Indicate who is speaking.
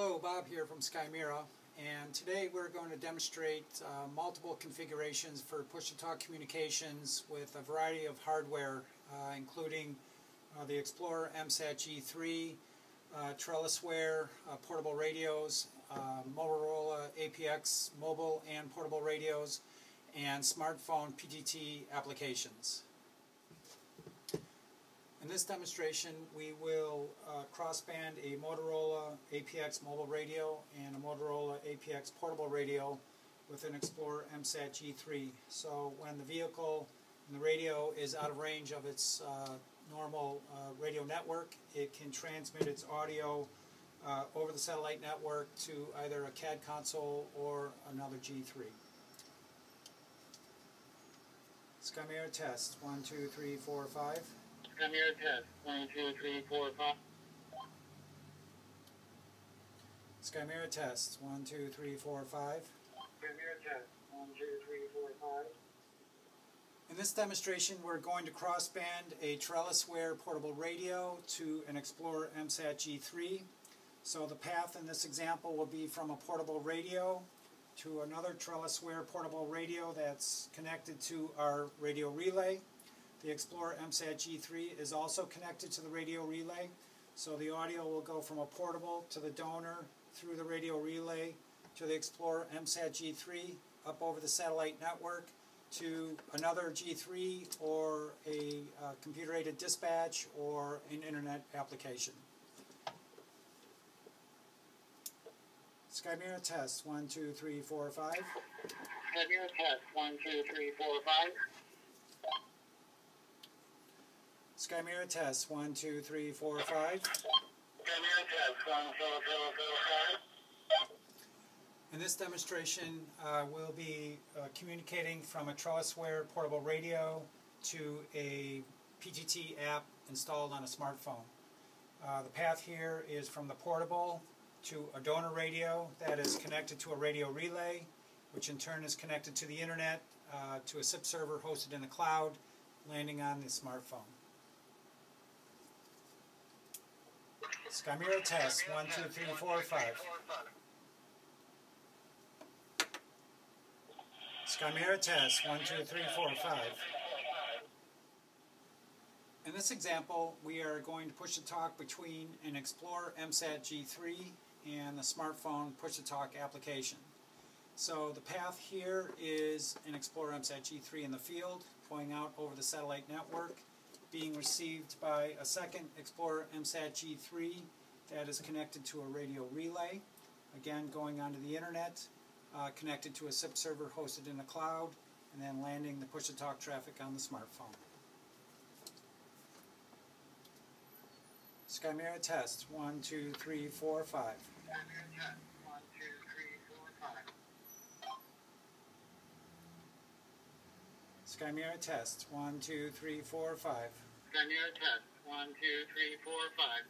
Speaker 1: Hello, Bob here from Skymira, and today we're going to demonstrate uh, multiple configurations for push-to-talk communications with a variety of hardware, uh, including uh, the Explorer MSAT G3, uh, Trellisware, uh, portable radios, uh, Motorola APX mobile and portable radios, and smartphone PTT applications. In this demonstration, we will uh, crossband a Motorola APX mobile radio and a Motorola APX portable radio with an Explorer MSAT G3. So when the vehicle and the radio is out of range of its uh, normal uh, radio network, it can transmit its audio uh, over the satellite network to either a CAD console or another G3. Skymira test, one, two, three, four, five.
Speaker 2: Come here, test. One, two, three, four, five.
Speaker 1: Skymira test. One, two, three, four, five.
Speaker 2: Here, test. One, two, three, four, five.
Speaker 1: In this demonstration, we're going to crossband a Trellisware portable radio to an Explorer MSAT G3. So the path in this example will be from a portable radio to another Trellisware portable radio that's connected to our radio relay. The Explorer MSAT G3 is also connected to the radio relay, so the audio will go from a portable to the donor through the radio relay to the Explorer MSAT G3 up over the satellite network to another G3 or a uh, computer-aided dispatch or an internet application. Skymira test, one, two, three, four, five.
Speaker 2: Skymira test, one, two, three, four, five.
Speaker 1: Skymira test, one, two, three, four, five.
Speaker 2: Skymira test, one, two, three, four, five.
Speaker 1: In this demonstration, uh, we'll be uh, communicating from a Trellisware portable radio to a PTT app installed on a smartphone. Uh, the path here is from the portable to a donor radio that is connected to a radio relay, which in turn is connected to the internet, uh, to a SIP server hosted in the cloud, landing on the smartphone. Skymira test, one, two, three, four, five. Skymira test, one, two, three, four, five. In this example, we are going to push to talk between an Explorer MSAT G3 and the smartphone push to talk application. So the path here is an Explorer MSAT G3 in the field, going out over the satellite network being received by a second Explorer MSAT G3 that is connected to a radio relay. Again, going onto the internet, uh, connected to a SIP server hosted in the cloud, and then landing the push-to-talk traffic on the smartphone. Skymira test, one, two, three, four, five.
Speaker 2: Skymira test, one, two, three, four, five.
Speaker 1: Skymira test. One, two, three, four, five.
Speaker 2: Skymira test. One, two, three, four, five.